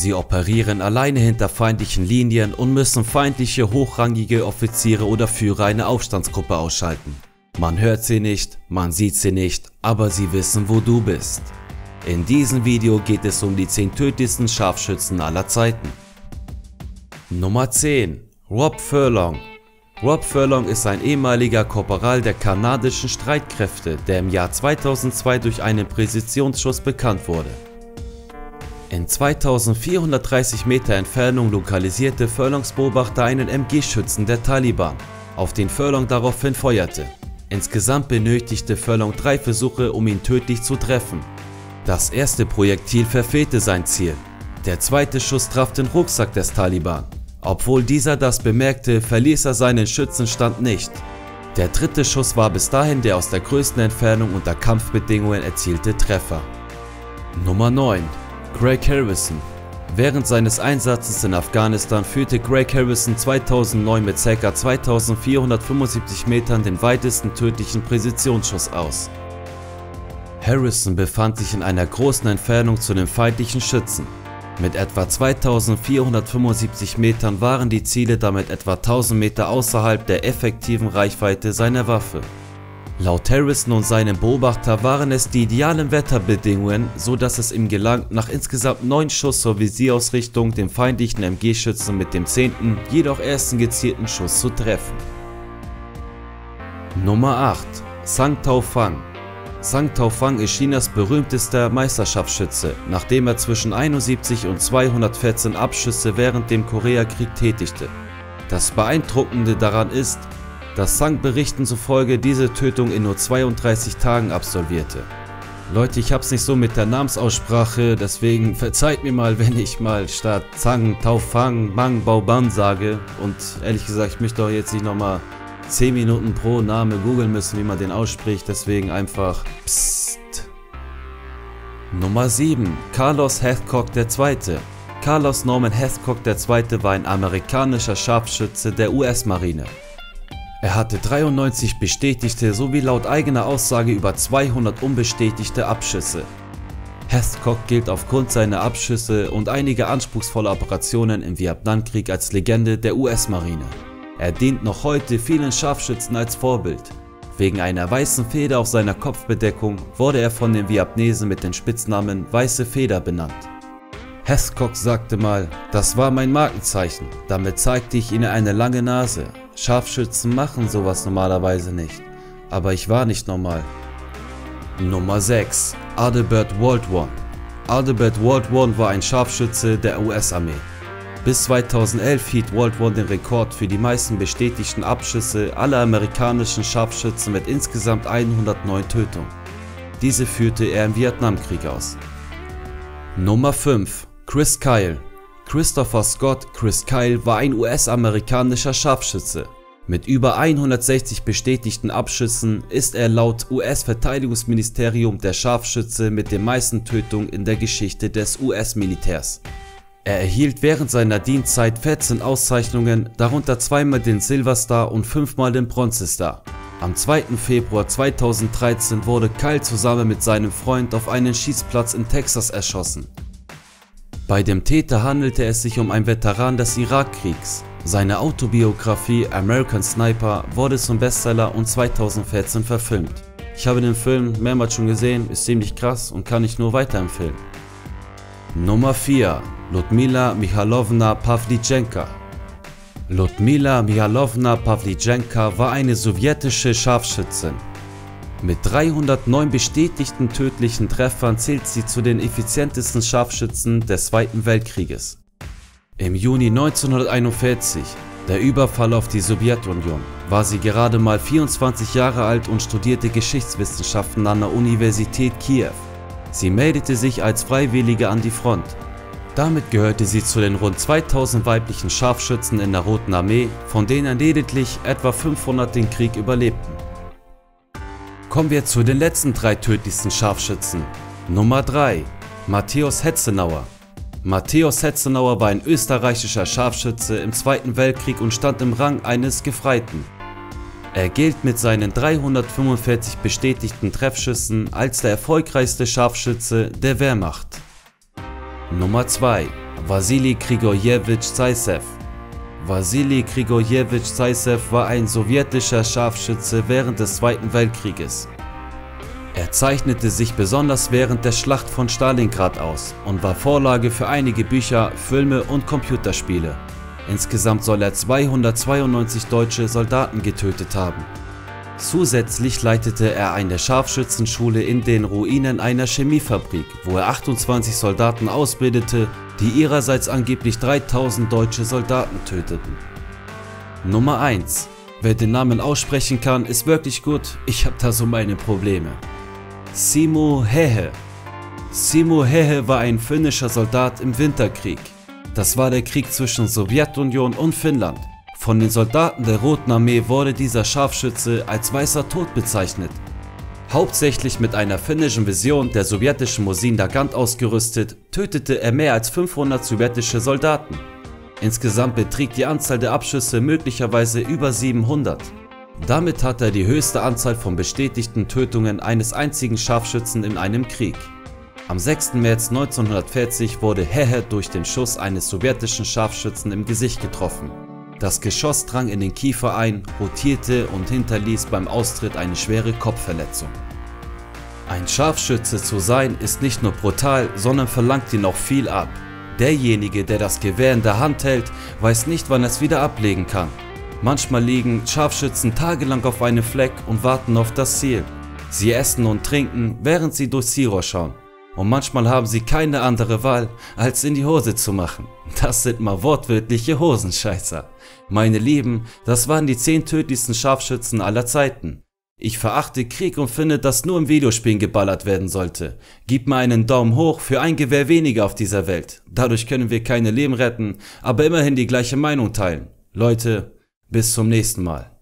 Sie operieren alleine hinter feindlichen Linien und müssen feindliche hochrangige Offiziere oder Führer einer Aufstandsgruppe ausschalten. Man hört sie nicht, man sieht sie nicht, aber sie wissen wo du bist. In diesem Video geht es um die 10 tödlichsten Scharfschützen aller Zeiten. Nummer 10 Rob Furlong Rob Furlong ist ein ehemaliger Korporal der kanadischen Streitkräfte, der im Jahr 2002 durch einen Präzisionsschuss bekannt wurde. In 2430 Meter Entfernung lokalisierte Furlongs Beobachter einen MG-Schützen der Taliban, auf den Furlong daraufhin feuerte. Insgesamt benötigte Furlong drei Versuche, um ihn tödlich zu treffen. Das erste Projektil verfehlte sein Ziel. Der zweite Schuss traf den Rucksack des Taliban. Obwohl dieser das bemerkte, verließ er seinen Schützenstand nicht. Der dritte Schuss war bis dahin der aus der größten Entfernung unter Kampfbedingungen erzielte Treffer. Nummer 9 Craig Harrison Während seines Einsatzes in Afghanistan führte Craig Harrison 2009 mit ca. 2475 Metern den weitesten tödlichen Präzisionsschuss aus. Harrison befand sich in einer großen Entfernung zu den feindlichen Schützen. Mit etwa 2475 Metern waren die Ziele damit etwa 1000 Meter außerhalb der effektiven Reichweite seiner Waffe. Laut Harrison und seinem Beobachter waren es die idealen Wetterbedingungen, so dass es ihm gelang, nach insgesamt 9 Schuss zur Visierausrichtung den feindlichen MG-Schützen mit dem 10., jedoch ersten gezielten Schuss zu treffen. Nummer 8 Sang Tao Fang Sang Taofang ist Chinas berühmtester Meisterschaftsschütze, nachdem er zwischen 71 und 214 Abschüsse während dem Koreakrieg tätigte. Das Beeindruckende daran ist, dass Sang Berichten zufolge diese Tötung in nur 32 Tagen absolvierte. Leute, ich hab's nicht so mit der Namensaussprache, deswegen verzeiht mir mal, wenn ich mal statt Zhang, Taofang, Mang, Baoban sage. Und ehrlich gesagt, ich möchte auch jetzt nicht nochmal 10 Minuten pro Name googeln müssen, wie man den ausspricht, deswegen einfach Psst. Nummer 7. Carlos Hathcock II. Carlos Norman Hathcock II. war ein amerikanischer Scharfschütze der US-Marine. Er hatte 93 bestätigte sowie laut eigener Aussage über 200 unbestätigte Abschüsse. Hathcock gilt aufgrund seiner Abschüsse und einiger anspruchsvoller Operationen im Vietnamkrieg als Legende der US-Marine. Er dient noch heute vielen Scharfschützen als Vorbild. Wegen einer weißen Feder auf seiner Kopfbedeckung wurde er von den Vietnamesen mit dem Spitznamen Weiße Feder benannt. Hescock sagte mal, das war mein Markenzeichen, damit zeigte ich ihnen eine lange Nase. Scharfschützen machen sowas normalerweise nicht, aber ich war nicht normal. Nummer 6 Adelbert Waldron Adelbert Waldron war ein Scharfschütze der US-Armee. Bis 2011 hielt Waldron den Rekord für die meisten bestätigten Abschüsse aller amerikanischen Scharfschützen mit insgesamt 109 Tötungen. Diese führte er im Vietnamkrieg aus. Nummer 5 Chris Kyle Christopher Scott Chris Kyle war ein US-amerikanischer Scharfschütze. Mit über 160 bestätigten Abschüssen ist er laut US-Verteidigungsministerium der Scharfschütze mit den meisten Tötungen in der Geschichte des US-Militärs. Er erhielt während seiner Dienstzeit 14 Auszeichnungen, darunter zweimal den Silver Star und fünfmal den Bronze Star. Am 2. Februar 2013 wurde Kyle zusammen mit seinem Freund auf einen Schießplatz in Texas erschossen. Bei dem Täter handelte es sich um einen Veteran des Irakkriegs. Seine Autobiografie American Sniper wurde zum Bestseller und 2014 verfilmt. Ich habe den Film mehrmals schon gesehen, ist ziemlich krass und kann ich nur weiterempfehlen. Nummer 4 Ludmila Michalowna Pawliczenka Ludmila Michalowna Pawliczenka war eine sowjetische Scharfschützin. Mit 309 bestätigten tödlichen Treffern zählt sie zu den effizientesten Scharfschützen des Zweiten Weltkrieges. Im Juni 1941, der Überfall auf die Sowjetunion, war sie gerade mal 24 Jahre alt und studierte Geschichtswissenschaften an der Universität Kiew. Sie meldete sich als Freiwillige an die Front damit gehörte sie zu den rund 2000 weiblichen Scharfschützen in der Roten Armee, von denen lediglich etwa 500 den Krieg überlebten. Kommen wir zu den letzten drei tödlichsten Scharfschützen. Nummer 3 Matthäus Hetzenauer Matthäus Hetzenauer war ein österreichischer Scharfschütze im Zweiten Weltkrieg und stand im Rang eines Gefreiten. Er gilt mit seinen 345 bestätigten Treffschüssen als der erfolgreichste Scharfschütze der Wehrmacht. Nummer 2 Wasili Grigorjewitsch Zaisev. Wasili Grigorjewitsch Zaisev war ein sowjetischer Scharfschütze während des Zweiten Weltkrieges. Er zeichnete sich besonders während der Schlacht von Stalingrad aus und war Vorlage für einige Bücher, Filme und Computerspiele. Insgesamt soll er 292 deutsche Soldaten getötet haben. Zusätzlich leitete er eine Scharfschützenschule in den Ruinen einer Chemiefabrik, wo er 28 Soldaten ausbildete, die ihrerseits angeblich 3000 deutsche Soldaten töteten. Nummer 1. Wer den Namen aussprechen kann, ist wirklich gut, ich habe da so meine Probleme. Simo Hehe Simo Hehe war ein finnischer Soldat im Winterkrieg. Das war der Krieg zwischen Sowjetunion und Finnland. Von den Soldaten der Roten Armee wurde dieser Scharfschütze als weißer Tod bezeichnet. Hauptsächlich mit einer finnischen Vision der sowjetischen Mosin Nagant ausgerüstet, tötete er mehr als 500 sowjetische Soldaten. Insgesamt beträgt die Anzahl der Abschüsse möglicherweise über 700. Damit hat er die höchste Anzahl von bestätigten Tötungen eines einzigen Scharfschützen in einem Krieg. Am 6. März 1940 wurde Hehe durch den Schuss eines sowjetischen Scharfschützen im Gesicht getroffen. Das Geschoss drang in den Kiefer ein, rotierte und hinterließ beim Austritt eine schwere Kopfverletzung. Ein Scharfschütze zu sein ist nicht nur brutal, sondern verlangt ihn auch viel ab. Derjenige, der das Gewehr in der Hand hält, weiß nicht, wann er es wieder ablegen kann. Manchmal liegen Scharfschützen tagelang auf einem Fleck und warten auf das Ziel. Sie essen und trinken, während sie durchs Zielrohr schauen. Und manchmal haben sie keine andere Wahl, als in die Hose zu machen. Das sind mal wortwörtliche Hosenscheißer. Meine Lieben, das waren die 10 tödlichsten Scharfschützen aller Zeiten. Ich verachte Krieg und finde, dass nur im Videospielen geballert werden sollte. Gib mir einen Daumen hoch für ein Gewehr weniger auf dieser Welt. Dadurch können wir keine Leben retten, aber immerhin die gleiche Meinung teilen. Leute, bis zum nächsten Mal.